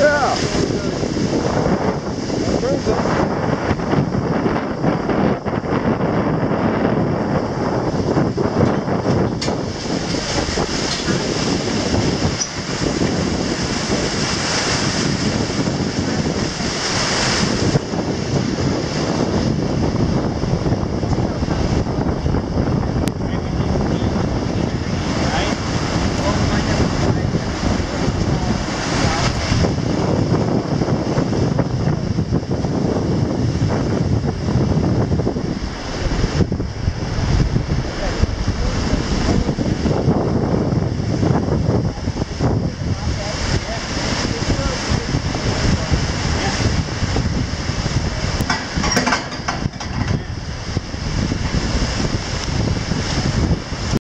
Yeah. That brings it.